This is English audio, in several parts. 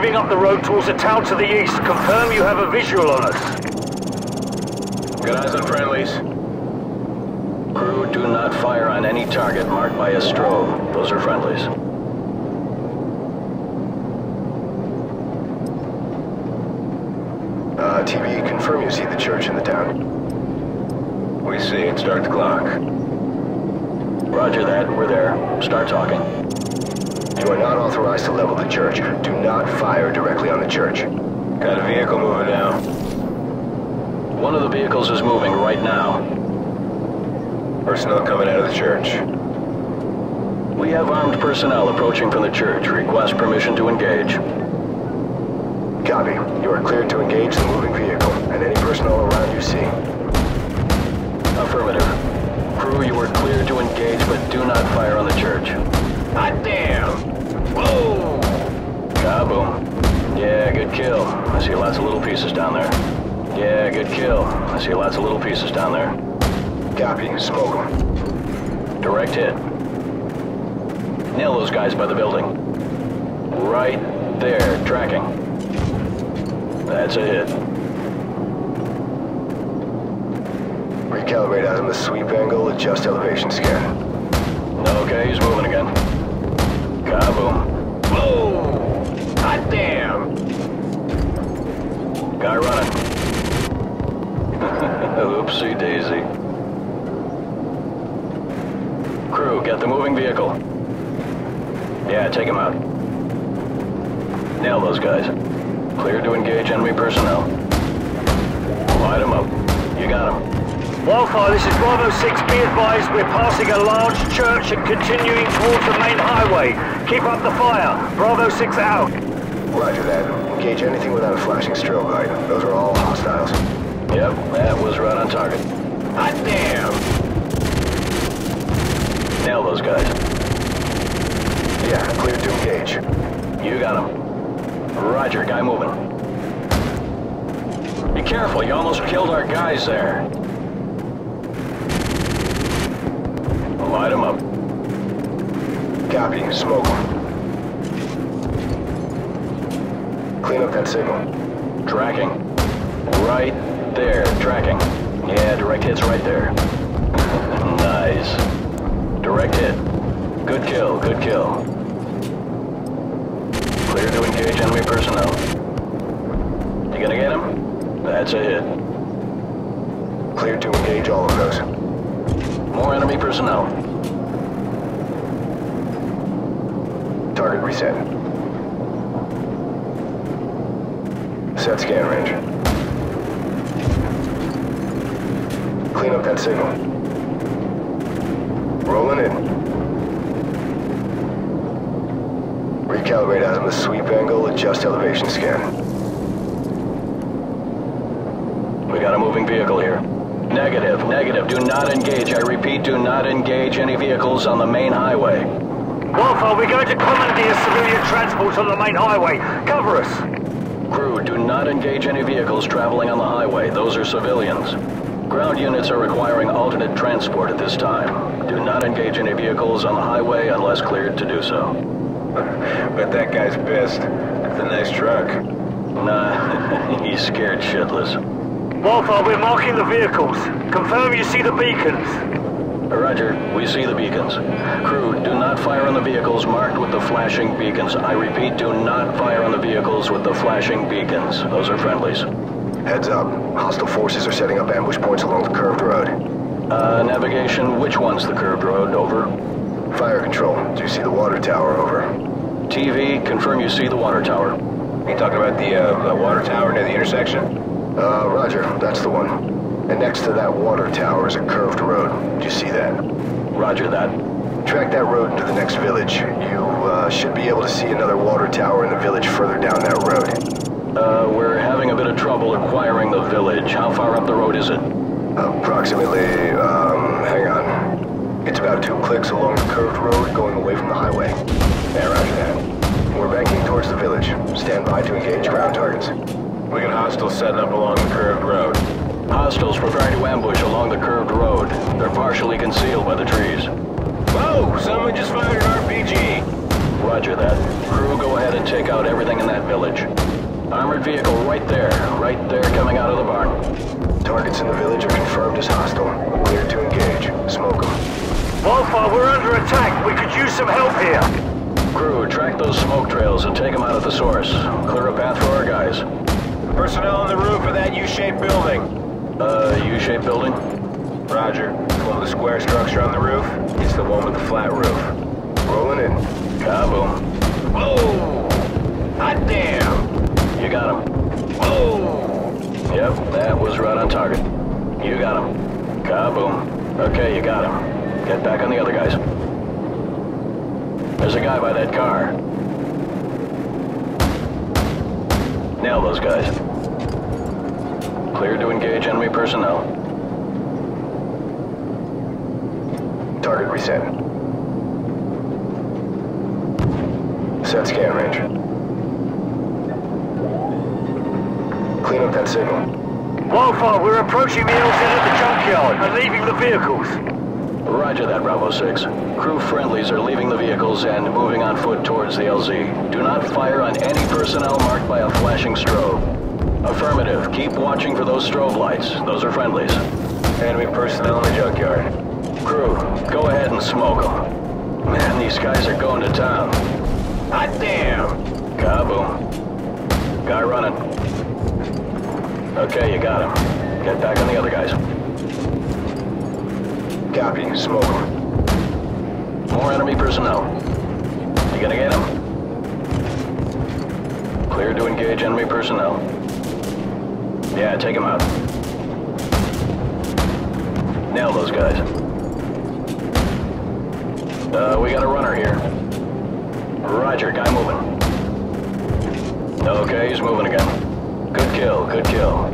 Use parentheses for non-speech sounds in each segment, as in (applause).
Wildfire, we are moving up the road towards a town to the east. Confirm you have a visual on us. Good eyes on friendlies. Crew, do not fire on any target marked by a strobe. Those are friendlies. Uh, TV, confirm you see the church in the town. We see it. Start the clock. Roger that. We're there. Start talking. You are not authorized to level the church. Do not fire directly on the church. Got a vehicle moving now. One of the vehicles is moving right now. Personnel coming out of the church. We have armed personnel approaching from the church. Request permission to engage. Copy. You are cleared to engage the moving vehicle and any personnel around you see. Affirmative. Crew, you are cleared to engage, but do not fire on the church. Hot damn! Whoa! Kaboom. Ah, yeah, good kill. I see lots of little pieces down there. Yeah, good kill. I see lots of little pieces down there. Copy. Smoke them. Direct hit. Nail those guys by the building. Right there, tracking. That's a hit. Recalibrate out on the sweep angle, adjust elevation scan. Okay, he's moving again. Kaboom. Whoa! Hot damn! Guy running. (laughs) Oopsie daisy. Crew, get the moving vehicle. Yeah, take him out. Nail those guys. Clear to engage enemy personnel. Light him up. You got him. Wildfire, this is Bravo 6. Be advised, we're passing a large church and continuing towards the main highway. Keep up the fire. Bravo 6 out. Roger that. Engage anything without a flashing strobe light. Those are all hostiles. Yep, that was right on target. Hot damn! Nail those guys. Yeah, clear to engage. You got him. Roger, guy moving. Be careful, you almost killed our guys there. Light up. Copy. Smoke. Clean up that signal. Tracking. Right there, tracking. Yeah, direct hit's right there. (laughs) nice. Direct hit. Good kill, good kill. Clear to engage enemy personnel. You gonna get him? That's a hit. Clear to engage all of those. More enemy personnel. Target reset. Set scan range. Clean up that signal. Rolling in. Recalibrate out on the sweep angle, adjust elevation scan. We got a moving vehicle here. Negative, negative. Do not engage. I repeat, do not engage any vehicles on the main highway. Wildfire, we're going to commandeer civilian transports on the main highway. Cover us. Crew, do not engage any vehicles traveling on the highway. Those are civilians. Ground units are requiring alternate transport at this time. Do not engage any vehicles on the highway unless cleared to do so. (laughs) but that guy's pissed. It's a nice truck. Nah, (laughs) he's scared shitless. Wildfire, we're marking the vehicles. Confirm you see the beacons. Roger, we see the beacons. Crew, do not fire on the vehicles marked with the flashing beacons. I repeat, do not fire on the vehicles with the flashing beacons. Those are friendlies. Heads up. Hostile forces are setting up ambush points along the curved road. Uh, navigation, which one's the curved road? Over. Fire control. Do you see the water tower? Over. TV, confirm you see the water tower. You talking about the, uh, the water tower near the intersection? Uh, roger. That's the one. And next to that water tower is a curved road. Do you see that? Roger that. Track that road into the next village. You, uh, should be able to see another water tower in the village further down that road. Uh, we're having a bit of trouble acquiring the village. How far up the road is it? Approximately, um, hang on. It's about two clicks along the curved road going away from the highway. Yeah, roger that. We're banking towards the village. Stand by to engage ground targets. We got hostiles setting up along the curved road. Hostiles preparing to ambush along the curved road. They're partially concealed by the trees. Whoa! Someone just fired an RPG! Roger that. Crew, go ahead and take out everything in that village. Armored vehicle right there. Right there coming out of the barn. Targets in the village are confirmed as hostile. Clear to engage. Smoke them. Wildfire, we're under attack. We could use some help here. Crew, track those smoke trails and take them out at the source. Clear a path for our guys. Personnel on the roof of that U-shaped building. Uh, U-shaped building? Roger. Well, the square structure on the roof, it's the one with the flat roof. Rolling in. Kaboom. Whoa! Hot damn! You got him. Whoa! Yep, that was right on target. You got him. Kaboom. Okay, you got him. Get back on the other guys. There's a guy by that car. Nail those guys. Clear to engage enemy personnel. Target reset. Set scan range. Clean up that signal. Wildfire, we're approaching the LZ at the junkyard and leaving the vehicles. Roger that, Bravo 6. Crew friendlies are leaving the vehicles and moving on foot towards the LZ. Do not fire on any personnel marked by a flashing strobe. Affirmative. Keep watching for those strobe lights. Those are friendlies. Enemy personnel in the junkyard. Crew, go ahead and smoke them. Man, these guys are going to town. Hot damn! Kaboom. Guy running. Okay, you got him. Get back on the other guys. Copy. Smoke them. More enemy personnel. You gonna get him? Clear to engage enemy personnel. Yeah, take him out. Nail those guys. Uh, we got a runner here. Roger, guy moving. Okay, he's moving again. Good kill, good kill.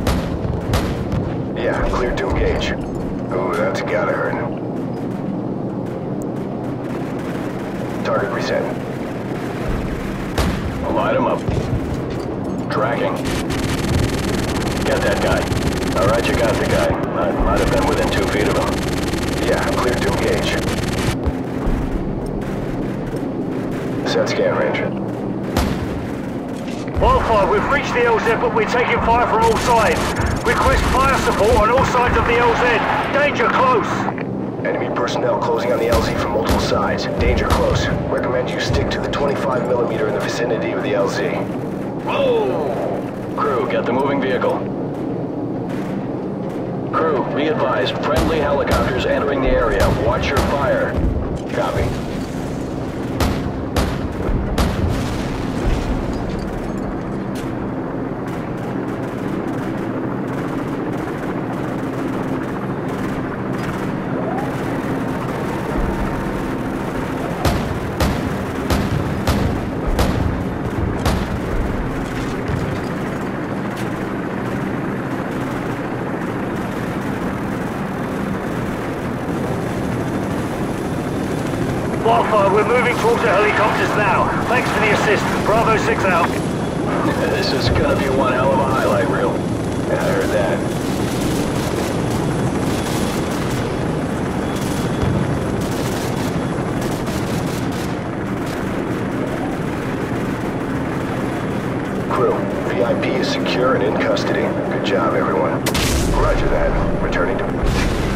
Yeah, clear to engage. Ooh, that's gotta hurt. Target reset. Light him up. Tracking. That guy. All right, you got the guy. I might have been within two feet of him. Yeah, clear to engage. Set scan range. Wildfire, we've reached the LZ, but we're taking fire from all sides. Request fire support on all sides of the LZ. Danger close. Enemy personnel closing on the LZ from multiple sides. Danger close. Recommend you stick to the 25 millimeter in the vicinity of the LZ. Whoa! Crew, get the moving vehicle. Crew, be advised, friendly helicopters entering the area. Watch your fire. Copy. Wildfire, the helicopters now. Thanks for the assist. Bravo 6 out. (laughs) this is gonna be one hell of a highlight reel. I heard that. Crew, VIP is secure and in custody. Good job, everyone. Roger that. Returning to...